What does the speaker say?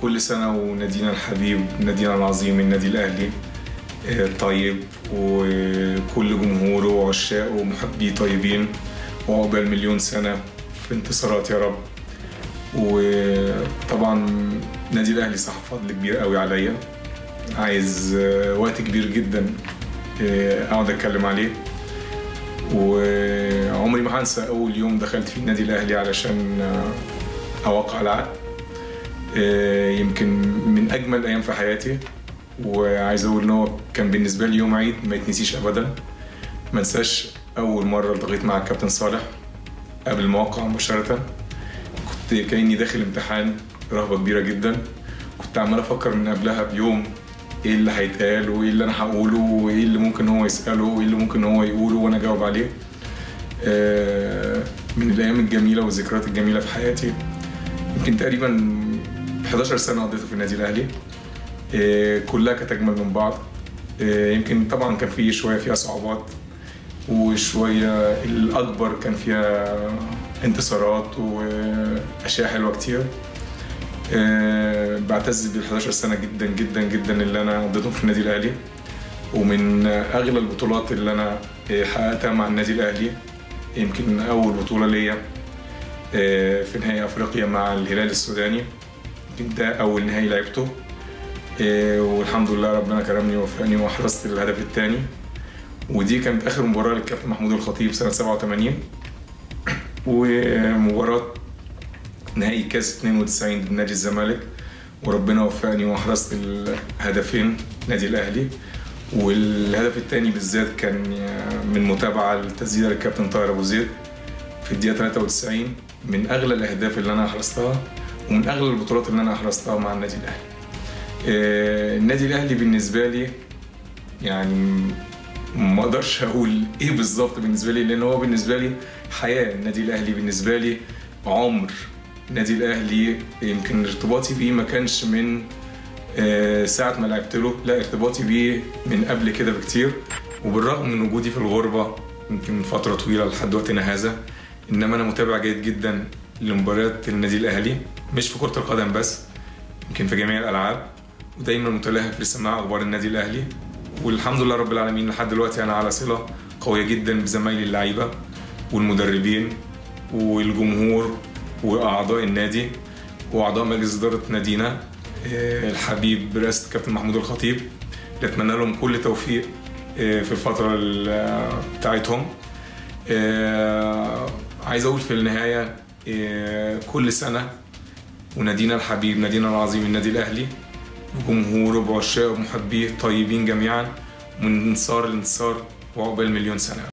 كل سنة ونادينا الحبيب نادينا العظيم النادي الأهلي. آه، طيب وكل جمهوره وعشاقه ومحبيه طيبين. وعقبال مليون سنة في انتصارات يا رب. وطبعا نادي الأهلي صح فضل كبير قوي عليا. عايز آه، وقت كبير جدا آه، أقعد أتكلم عليه. وعمري ما هنسى أول يوم دخلت في النادي الأهلي علشان أوقع العقد. يمكن من أجمل الأيام في حياتي. وعايز أقول إن هو كان بالنسبة لي يوم عيد ما يتنسيش ابدا. ما أنساش أول مرة التقيت مع الكابتن صالح قبل الموقع مباشرة. كنت كأني داخل امتحان رهبة كبيرة جدا. كنت عمال أفكر من قبلها بيوم إيه اللي هيتقال وإيه اللي أنا هقوله وإيه اللي ممكن هو يسأله وإيه اللي ممكن هو يقوله وأنا أجاوب عليه. آه، من الأيام الجميلة والذكريات الجميلة في حياتي. يمكن تقريبا 11 سنة قضيتها في النادي الأهلي. آه، كلها كانت أجمل من بعض. آه، يمكن طبعا كان في شوية فيها صعوبات وشوية الأكبر كان فيها انتصارات وأشياء حلوة كتير. آه، بعتز بال 11 سنة جدا جدا جدا اللي أنا قضيتهم في النادي الأهلي. ومن أغلى البطولات اللي أنا حققتها مع النادي الأهلي يمكن أول بطولة ليا في نهائي أفريقيا مع الهلال السوداني. ده أول نهائي لعبته. آه، والحمد لله ربنا كرمني ووفقني وحرزت الهدف الثاني. ودي كانت آخر مباراة للكابتن محمود الخطيب سنة 87 ومباراة نهائي كأس 92 ضد نادي الزمالك. وربنا وفقني وحرزت الهدفين نادي الأهلي. والهدف الثاني بالذات كان من متابعة لتسديده للكابتن طاهر أبو زيد في الدقيقة 93 من أغلى الأهداف اللي أنا حرزتها ومن أغلى البطولات اللي أنا حرزتها مع النادي الأهلي. آه، النادي الأهلي بالنسبة لي يعني ما أقدرش أقول إيه بالظبط بالنسبة لي لأن هو بالنسبة لي حياة. النادي الأهلي بالنسبة لي عمر. النادي الأهلي يمكن ارتباطي بيه ما كانش من آه، ساعة ما لعبت له لا ارتباطي بيه من قبل كده بكتير. وبالرغم من وجودي في الغربة يمكن من فترة طويلة لحد وقتنا هذا إنما أنا متابع جيد جدا لمباريات النادي الأهلي. مش في كرة القدم بس يمكن في جميع الألعاب. ودايما متلهف لسماع أخبار النادي الأهلي. والحمد لله رب العالمين لحد دلوقتي أنا على صلة قوية جدا بزمايلي اللعيبة والمدربين والجمهور وأعضاء النادي وأعضاء مجلس إدارة نادينا. آه، الحبيب برئاسه الكابتن محمود الخطيب اتمنى لهم كل توفيق آه، في الفترة ال- بتاعتهم. آه، عايز أقول في النهاية آه، كل سنة ونادينا الحبيب نادينا العظيم النادي الأهلي. بجمهوره بعشاقه بمحبيه طيبين جميعا. من انتصار لانتصار وعقبال مليون سنة.